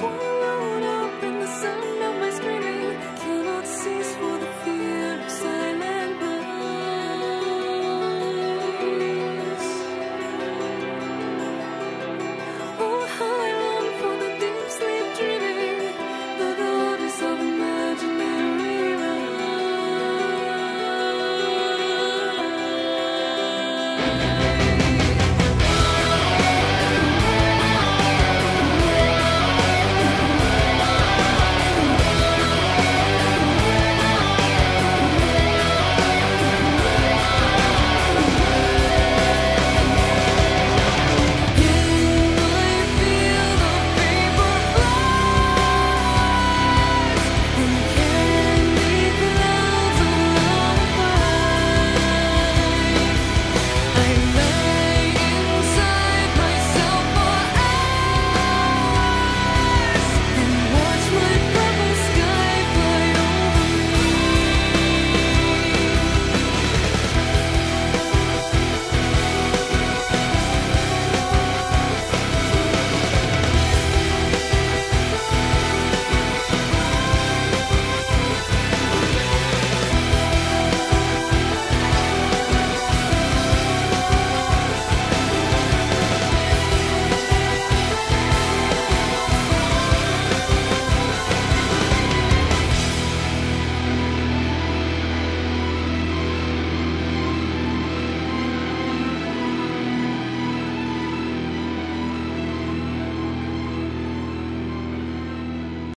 one